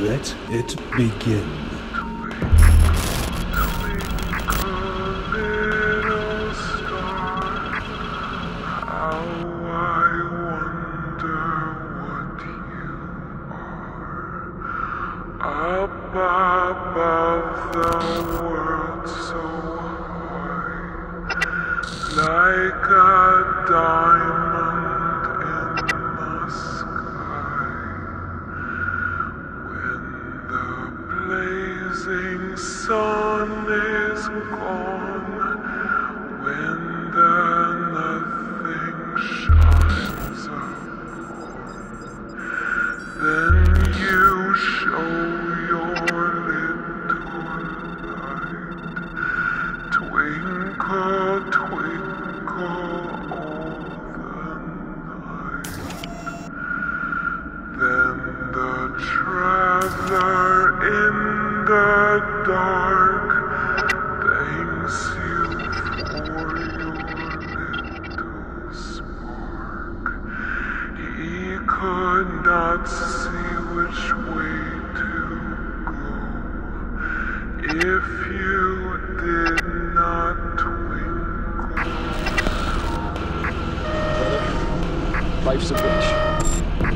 Let it begin. Like a diamond blazing sun is gone, the dark thanks you for your little spark. He could not see which way to go if you did not twinkle. Life support.